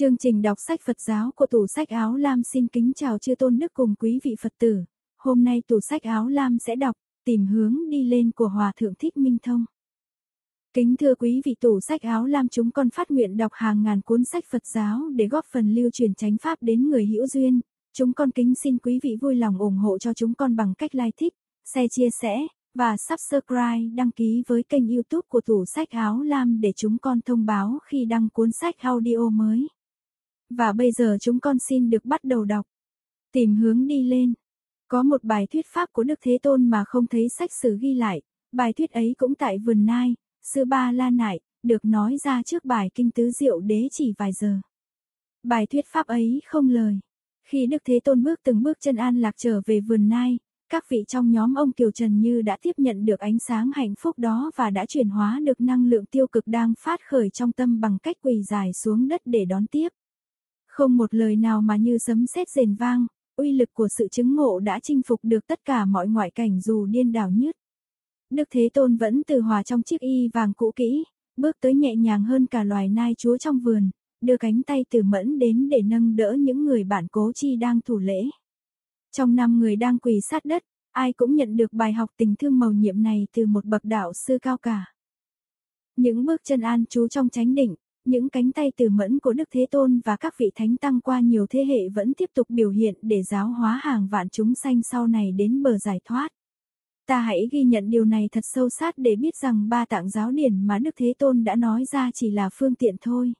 Chương trình đọc sách Phật giáo của tủ sách áo lam xin kính chào chư tôn đức cùng quý vị Phật tử. Hôm nay tủ sách áo lam sẽ đọc, tìm hướng đi lên của Hòa Thượng Thích Minh Thông. Kính thưa quý vị tủ sách áo lam chúng con phát nguyện đọc hàng ngàn cuốn sách Phật giáo để góp phần lưu truyền chánh pháp đến người hữu duyên. Chúng con kính xin quý vị vui lòng ủng hộ cho chúng con bằng cách like thích, share chia sẻ, và subscribe đăng ký với kênh youtube của tủ sách áo lam để chúng con thông báo khi đăng cuốn sách audio mới. Và bây giờ chúng con xin được bắt đầu đọc. Tìm hướng đi lên. Có một bài thuyết pháp của Đức Thế Tôn mà không thấy sách sử ghi lại, bài thuyết ấy cũng tại vườn nai, sư ba la nại, được nói ra trước bài kinh tứ diệu đế chỉ vài giờ. Bài thuyết pháp ấy không lời. Khi Đức Thế Tôn bước từng bước chân an lạc trở về vườn nai, các vị trong nhóm ông Kiều Trần Như đã tiếp nhận được ánh sáng hạnh phúc đó và đã chuyển hóa được năng lượng tiêu cực đang phát khởi trong tâm bằng cách quỳ dài xuống đất để đón tiếp. Không một lời nào mà như sấm sét rền vang, uy lực của sự chứng ngộ đã chinh phục được tất cả mọi ngoại cảnh dù điên đảo nhất. Đức Thế Tôn vẫn từ hòa trong chiếc y vàng cũ kỹ, bước tới nhẹ nhàng hơn cả loài nai chúa trong vườn, đưa cánh tay từ mẫn đến để nâng đỡ những người bạn cố chi đang thủ lễ. Trong năm người đang quỳ sát đất, ai cũng nhận được bài học tình thương màu nhiệm này từ một bậc đạo sư cao cả. Những bước chân an trú trong chánh định, những cánh tay từ mẫn của Đức Thế Tôn và các vị thánh tăng qua nhiều thế hệ vẫn tiếp tục biểu hiện để giáo hóa hàng vạn chúng sanh sau này đến bờ giải thoát. Ta hãy ghi nhận điều này thật sâu sát để biết rằng ba tạng giáo điển mà Đức Thế Tôn đã nói ra chỉ là phương tiện thôi.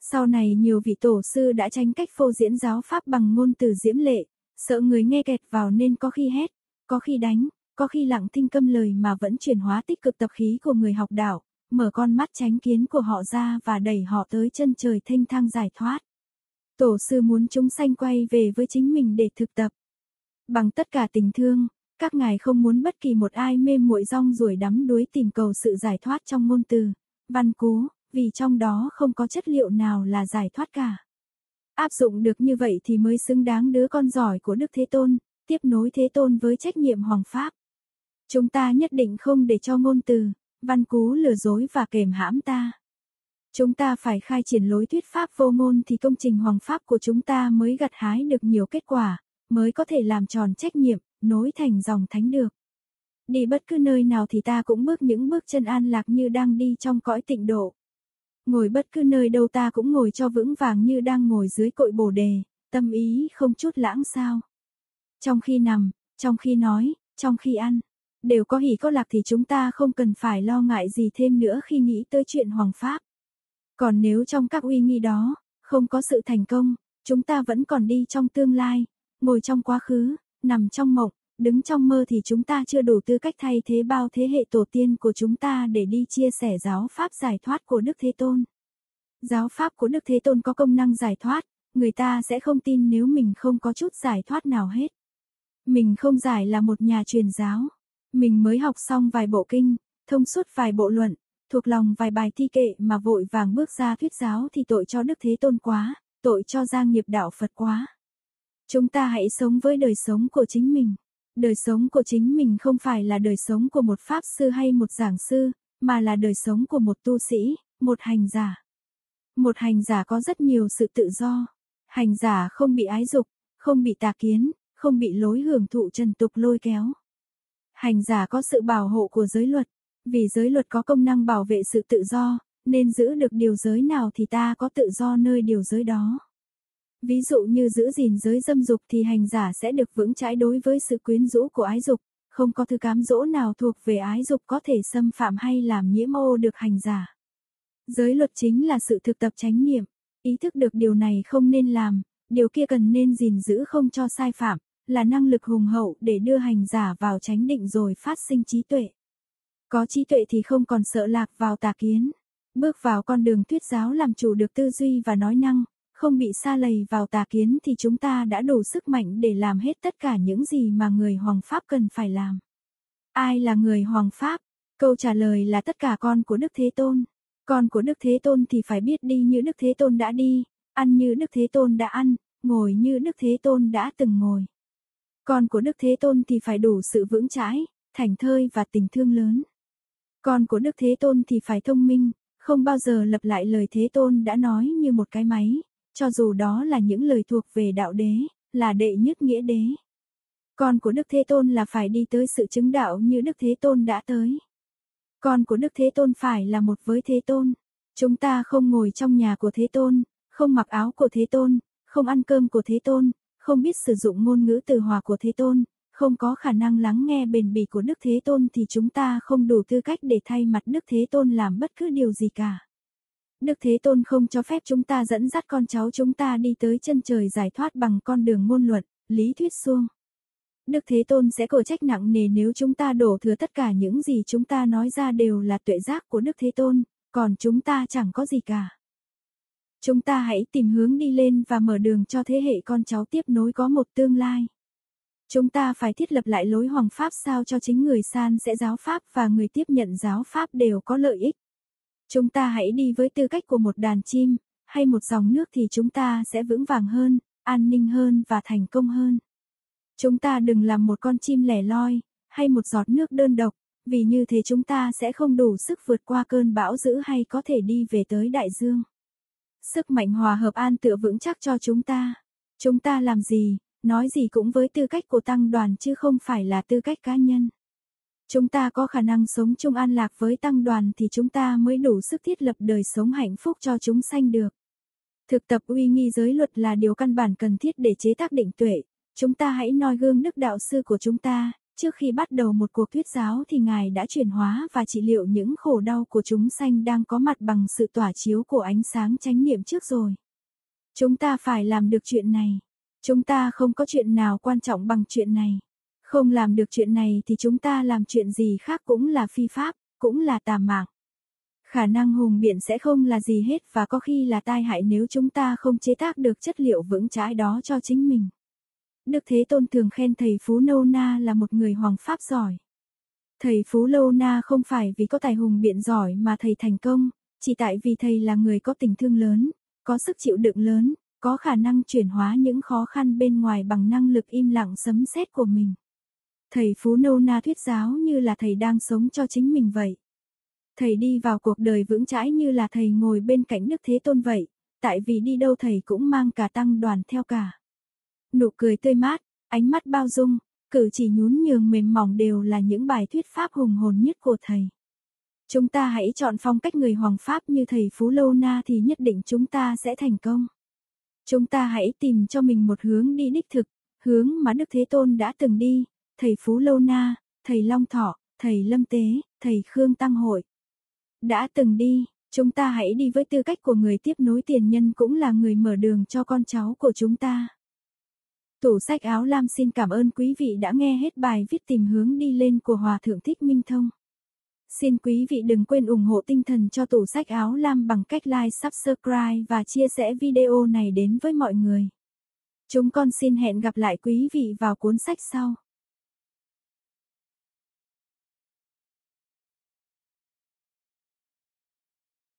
Sau này nhiều vị tổ sư đã tranh cách phô diễn giáo pháp bằng ngôn từ diễm lệ, sợ người nghe kẹt vào nên có khi hét, có khi đánh, có khi lặng thinh câm lời mà vẫn chuyển hóa tích cực tập khí của người học đạo, mở con mắt tránh kiến của họ ra và đẩy họ tới chân trời thanh thang giải thoát. Tổ sư muốn chúng sanh quay về với chính mình để thực tập. Bằng tất cả tình thương, các ngài không muốn bất kỳ một ai mê muội rong ruổi đắm đuối tìm cầu sự giải thoát trong ngôn từ, văn cú, vì trong đó không có chất liệu nào là giải thoát cả. Áp dụng được như vậy thì mới xứng đáng đứa con giỏi của Đức Thế Tôn, tiếp nối Thế Tôn với trách nhiệm hoàng pháp. Chúng ta nhất định không để cho ngôn từ, văn cú lừa dối và kềm hãm ta. Chúng ta phải khai triển lối thuyết pháp vô ngôn thì công trình hoàng pháp của chúng ta mới gặt hái được nhiều kết quả, mới có thể làm tròn trách nhiệm, nối thành dòng thánh được. Đi bất cứ nơi nào thì ta cũng bước những bước chân an lạc như đang đi trong cõi tịnh độ. Ngồi bất cứ nơi đâu ta cũng ngồi cho vững vàng như đang ngồi dưới cội bồ đề, tâm ý không chút lãng sao. Trong khi nằm, trong khi nói, trong khi ăn, đều có hỷ có lạc thì chúng ta không cần phải lo ngại gì thêm nữa khi nghĩ tới chuyện hoàng pháp. Còn nếu trong các uy nghi đó, không có sự thành công, chúng ta vẫn còn đi trong tương lai, ngồi trong quá khứ, nằm trong mộng, đứng trong mơ thì chúng ta chưa đủ tư cách thay thế bao thế hệ tổ tiên của chúng ta để đi chia sẻ giáo pháp giải thoát của Đức Thế Tôn. Giáo pháp của Đức Thế Tôn có công năng giải thoát, người ta sẽ không tin nếu mình không có chút giải thoát nào hết. Mình không giải là một nhà truyền giáo. Mình mới học xong vài bộ kinh, thông suốt vài bộ luận, thuộc lòng vài bài thi kệ mà vội vàng bước ra thuyết giáo thì tội cho Đức Thế Tôn quá, tội cho gia nghiệp đạo Phật quá. Chúng ta hãy sống với đời sống của chính mình. Đời sống của chính mình không phải là đời sống của một pháp sư hay một giảng sư, mà là đời sống của một tu sĩ, một hành giả. Một hành giả có rất nhiều sự tự do. Hành giả không bị ái dục, không bị tà kiến, không bị lối hưởng thụ trần tục lôi kéo. Hành giả có sự bảo hộ của giới luật, vì giới luật có công năng bảo vệ sự tự do, nên giữ được điều giới nào thì ta có tự do nơi điều giới đó. Ví dụ như giữ gìn giới dâm dục thì hành giả sẽ được vững chãi đối với sự quyến rũ của ái dục, không có thứ cám dỗ nào thuộc về ái dục có thể xâm phạm hay làm nhiễm ô được hành giả. Giới luật chính là sự thực tập chánh niệm, ý thức được điều này không nên làm, điều kia cần nên gìn giữ không cho sai phạm, là năng lực hùng hậu để đưa hành giả vào chánh định rồi phát sinh trí tuệ. Có trí tuệ thì không còn sợ lạc vào tà kiến. Bước vào con đường thuyết giáo làm chủ được tư duy và nói năng, không bị xa lầy vào tà kiến thì chúng ta đã đủ sức mạnh để làm hết tất cả những gì mà người hoàng pháp cần phải làm. Ai là người hoàng pháp? Câu trả lời là tất cả con của Đức Thế Tôn. Con của Đức Thế Tôn thì phải biết đi như Đức Thế Tôn đã đi, ăn như Đức Thế Tôn đã ăn, ngồi như Đức Thế Tôn đã từng ngồi. Con của Đức Thế Tôn thì phải đủ sự vững chãi, thành thơi và tình thương lớn. Con của Đức Thế Tôn thì phải thông minh, không bao giờ lặp lại lời Thế Tôn đã nói như một cái máy, cho dù đó là những lời thuộc về đạo đế, là đệ nhất nghĩa đế. Con của Đức Thế Tôn là phải đi tới sự chứng đạo như Đức Thế Tôn đã tới. Con của Đức Thế Tôn phải là một với Thế Tôn. Chúng ta không ngồi trong nhà của Thế Tôn, không mặc áo của Thế Tôn, không ăn cơm của Thế Tôn, không biết sử dụng ngôn ngữ từ hòa của Thế Tôn, không có khả năng lắng nghe bền bỉ của Đức Thế Tôn thì chúng ta không đủ tư cách để thay mặt Đức Thế Tôn làm bất cứ điều gì cả. Đức Thế Tôn không cho phép chúng ta dẫn dắt con cháu chúng ta đi tới chân trời giải thoát bằng con đường ngôn luận, lý thuyết xuông. Đức Thế Tôn sẽ cổ trách nặng nề nếu chúng ta đổ thừa tất cả những gì chúng ta nói ra đều là tuệ giác của Đức Thế Tôn, còn chúng ta chẳng có gì cả. Chúng ta hãy tìm hướng đi lên và mở đường cho thế hệ con cháu tiếp nối có một tương lai. Chúng ta phải thiết lập lại lối hoàng pháp sao cho chính người san sẽ giáo pháp và người tiếp nhận giáo pháp đều có lợi ích. Chúng ta hãy đi với tư cách của một đàn chim, hay một dòng nước thì chúng ta sẽ vững vàng hơn, an ninh hơn và thành công hơn. Chúng ta đừng làm một con chim lẻ loi, hay một giọt nước đơn độc, vì như thế chúng ta sẽ không đủ sức vượt qua cơn bão dữ hay có thể đi về tới đại dương. Sức mạnh hòa hợp an tựa vững chắc cho chúng ta. Chúng ta làm gì, nói gì cũng với tư cách của tăng đoàn chứ không phải là tư cách cá nhân. Chúng ta có khả năng sống chung an lạc với tăng đoàn thì chúng ta mới đủ sức thiết lập đời sống hạnh phúc cho chúng sanh được. Thực tập uy nghi giới luật là điều căn bản cần thiết để chế tác định tuệ. Chúng ta hãy noi gương đức đạo sư của chúng ta, trước khi bắt đầu một cuộc thuyết giáo thì Ngài đã chuyển hóa và trị liệu những khổ đau của chúng sanh đang có mặt bằng sự tỏa chiếu của ánh sáng chánh niệm trước rồi. Chúng ta phải làm được chuyện này. Chúng ta không có chuyện nào quan trọng bằng chuyện này. Không làm được chuyện này thì chúng ta làm chuyện gì khác cũng là phi pháp, cũng là tà mạng. Khả năng hùng biện sẽ không là gì hết và có khi là tai hại nếu chúng ta không chế tác được chất liệu vững chãi đó cho chính mình. Đức Thế Tôn thường khen thầy Phú Nô Na là một người hoàng pháp giỏi. Thầy Phú Lâu Na không phải vì có tài hùng biện giỏi mà thầy thành công, chỉ tại vì thầy là người có tình thương lớn, có sức chịu đựng lớn, có khả năng chuyển hóa những khó khăn bên ngoài bằng năng lực im lặng sấm sét của mình. Thầy Phú Nô Na thuyết giáo như là thầy đang sống cho chính mình vậy. Thầy đi vào cuộc đời vững chãi như là thầy ngồi bên cạnh Đức Thế Tôn vậy, tại vì đi đâu thầy cũng mang cả tăng đoàn theo cả. Nụ cười tươi mát, ánh mắt bao dung, cử chỉ nhún nhường mềm mỏng đều là những bài thuyết pháp hùng hồn nhất của thầy. Chúng ta hãy chọn phong cách người hoàng pháp như thầy Phú Lâu Na thì nhất định chúng ta sẽ thành công. Chúng ta hãy tìm cho mình một hướng đi đích thực, hướng mà Đức Thế Tôn đã từng đi, thầy Phú Lâu Na, thầy Long Thọ, thầy Lâm Tế, thầy Khương Tăng Hội. Đã từng đi, chúng ta hãy đi với tư cách của người tiếp nối tiền nhân cũng là người mở đường cho con cháu của chúng ta. Tủ sách áo lam xin cảm ơn quý vị đã nghe hết bài viết tìm hướng đi lên của Hòa Thượng Thích Minh Thông. Xin quý vị đừng quên ủng hộ tinh thần cho tủ sách áo lam bằng cách like, subscribe và chia sẻ video này đến với mọi người. Chúng con xin hẹn gặp lại quý vị vào cuốn sách sau.